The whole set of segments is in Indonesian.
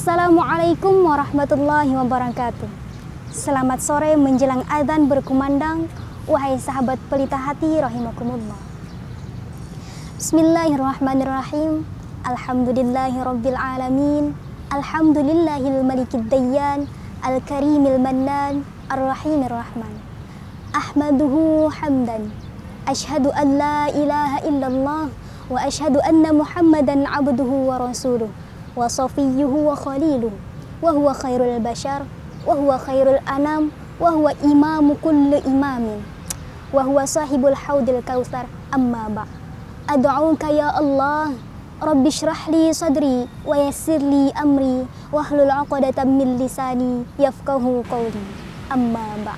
Assalamualaikum warahmatullahi wabarakatuh. Selamat sore menjelang adzan berkumandang, wahai sahabat pelita hati rahimakumullah. Bismillahirrahmanirrahim. Alhamdulillahirabbil alamin. Alhamdulillahil malikid dayyan, al-karimil mannan, ar-rahimir rahman. Ahmaduhu hamdan. Ashhadu an la ilaha illallah wa ashhadu anna Muhammadan abduhu wa rasuluh wa safiyuhu wa khaliluhu wa huwa khairul bashar wa huwa khairul anam wa huwa imamu kulli imamin wa huwa sahibul haudil kautsar amma ba. Ad'uka ya Allah rabbi shrah li sadri wa yassir li amri wa hlul 'uqdatam min lisani yafqahu qawli. Amma ba.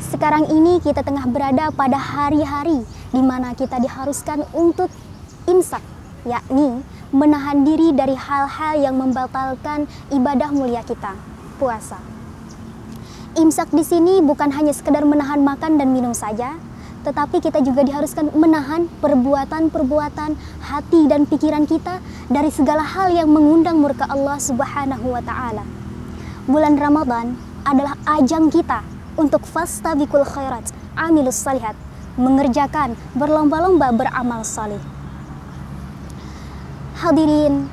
Sekarang ini kita tengah berada pada hari-hari di mana kita diharuskan untuk imsak yakni menahan diri dari hal-hal yang membatalkan ibadah mulia kita, puasa. Imsak di sini bukan hanya sekedar menahan makan dan minum saja, tetapi kita juga diharuskan menahan perbuatan-perbuatan hati dan pikiran kita dari segala hal yang mengundang murka Allah Subhanahu wa taala. Bulan Ramadan adalah ajang kita untuk fastabikul khairat, amilus salihat, mengerjakan berlomba-lomba beramal salih. Hadirin,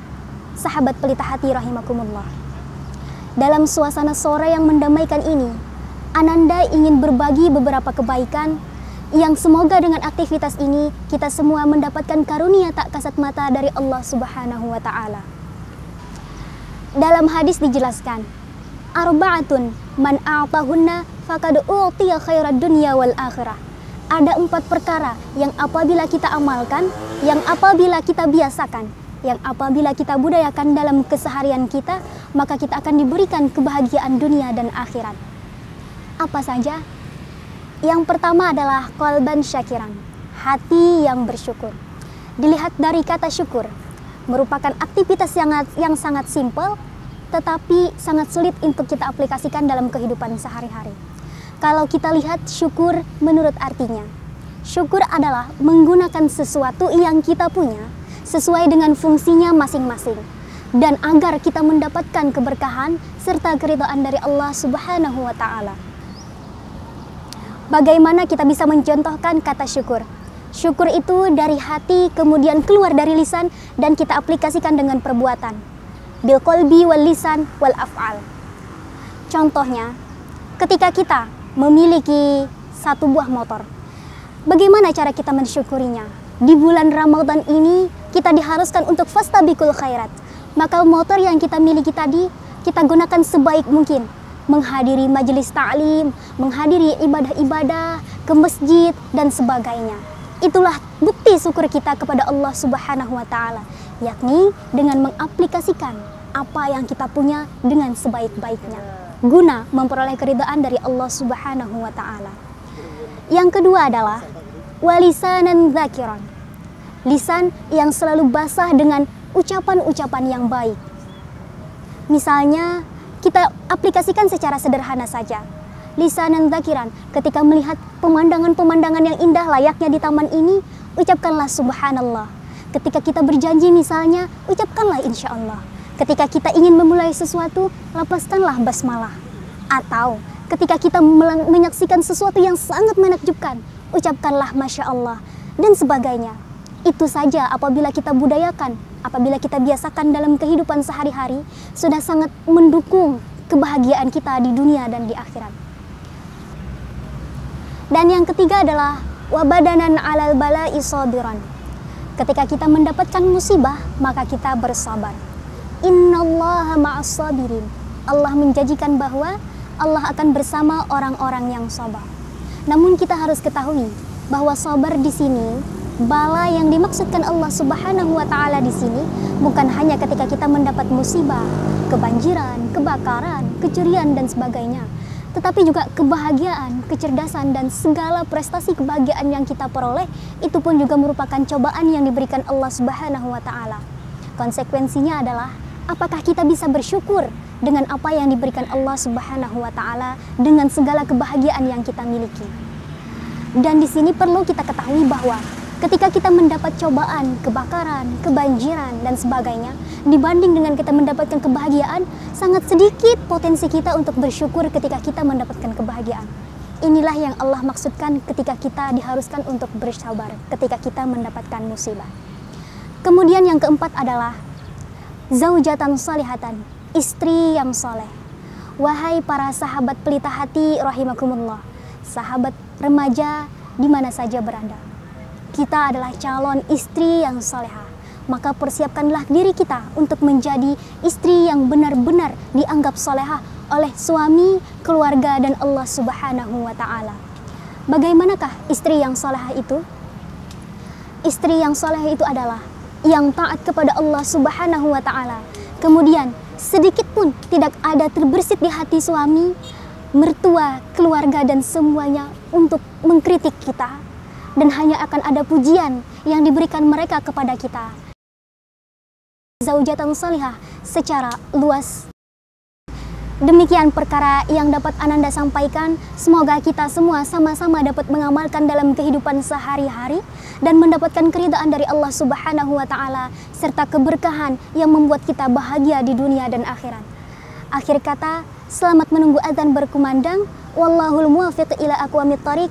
sahabat pelita hati rahimakumullah. Dalam suasana sore yang mendamaikan ini, Ananda ingin berbagi beberapa kebaikan yang semoga dengan aktivitas ini kita semua mendapatkan karunia tak kasat mata dari Allah Subhanahu wa taala. Dalam hadis dijelaskan, arba'atun man a'tahunna faqad utiya khairad dunya wal akhirah. Ada empat perkara yang apabila kita amalkan, yang apabila kita biasakan, yang apabila kita budayakan dalam keseharian kita, maka kita akan diberikan kebahagiaan dunia dan akhirat. Apa saja? Yang pertama adalah kolban syakiran, hati yang bersyukur. Dilihat dari kata syukur, merupakan aktivitas yang, yang sangat simpel, tetapi sangat sulit untuk kita aplikasikan dalam kehidupan sehari-hari. Kalau kita lihat syukur menurut artinya, syukur adalah menggunakan sesuatu yang kita punya sesuai dengan fungsinya masing-masing dan agar kita mendapatkan keberkahan serta keridhaan dari Allah Subhanahu wa taala. Bagaimana kita bisa mencontohkan kata syukur? Syukur itu dari hati kemudian keluar dari lisan dan kita aplikasikan dengan perbuatan. Bil qalbi wal lisan wal af'al. Contohnya, ketika kita memiliki satu buah motor, bagaimana cara kita mensyukurinya? Di bulan Ramadan ini kita diharuskan untuk fastabikul khairat. Maka motor yang kita miliki tadi kita gunakan sebaik mungkin menghadiri majelis ta'lim, menghadiri ibadah-ibadah, ke masjid dan sebagainya. Itulah bukti syukur kita kepada Allah Subhanahu wa taala, yakni dengan mengaplikasikan apa yang kita punya dengan sebaik-baiknya guna memperoleh keridhaan dari Allah Subhanahu wa taala. Yang kedua adalah walisanan zakiran lisan yang selalu basah dengan ucapan-ucapan yang baik. Misalnya, kita aplikasikan secara sederhana saja. Lisanan zakiran, ketika melihat pemandangan-pemandangan yang indah layaknya di taman ini, ucapkanlah subhanallah. Ketika kita berjanji misalnya, ucapkanlah insya Allah. Ketika kita ingin memulai sesuatu, lepaskanlah basmalah. Atau ketika kita menyaksikan sesuatu yang sangat menakjubkan, ucapkanlah masya Allah dan sebagainya. Itu saja apabila kita budayakan, apabila kita biasakan dalam kehidupan sehari-hari, sudah sangat mendukung kebahagiaan kita di dunia dan di akhirat. Dan yang ketiga adalah wabadanan alal bala isabiran. Ketika kita mendapatkan musibah, maka kita bersabar. Innallaha ma'as sabirin. Allah menjanjikan bahwa Allah akan bersama orang-orang yang sabar. Namun kita harus ketahui bahwa sabar di sini bala yang dimaksudkan Allah Subhanahu wa taala di sini bukan hanya ketika kita mendapat musibah, kebanjiran, kebakaran, kecurian dan sebagainya, tetapi juga kebahagiaan, kecerdasan dan segala prestasi kebahagiaan yang kita peroleh itu pun juga merupakan cobaan yang diberikan Allah Subhanahu wa taala. Konsekuensinya adalah apakah kita bisa bersyukur dengan apa yang diberikan Allah Subhanahu wa taala dengan segala kebahagiaan yang kita miliki. Dan di sini perlu kita ketahui bahwa Ketika kita mendapat cobaan, kebakaran, kebanjiran, dan sebagainya, dibanding dengan kita mendapatkan kebahagiaan, sangat sedikit potensi kita untuk bersyukur ketika kita mendapatkan kebahagiaan. Inilah yang Allah maksudkan ketika kita diharuskan untuk bersabar ketika kita mendapatkan musibah. Kemudian yang keempat adalah zaujatan salihatan, istri yang soleh. Wahai para sahabat pelita hati rahimakumullah, sahabat remaja di mana saja berada kita adalah calon istri yang soleha. Maka persiapkanlah diri kita untuk menjadi istri yang benar-benar dianggap soleha oleh suami, keluarga, dan Allah Subhanahu wa Ta'ala. Bagaimanakah istri yang soleha itu? Istri yang soleha itu adalah yang taat kepada Allah Subhanahu wa Ta'ala. Kemudian, sedikit pun tidak ada terbersit di hati suami, mertua, keluarga, dan semuanya untuk mengkritik kita, dan hanya akan ada pujian yang diberikan mereka kepada kita. Zaujatan salihah secara luas. Demikian perkara yang dapat Ananda sampaikan. Semoga kita semua sama-sama dapat mengamalkan dalam kehidupan sehari-hari dan mendapatkan keridaan dari Allah Subhanahu wa taala serta keberkahan yang membuat kita bahagia di dunia dan akhirat. Akhir kata, selamat menunggu azan berkumandang. Wallahul muwaffiq ila aqwamit thariq.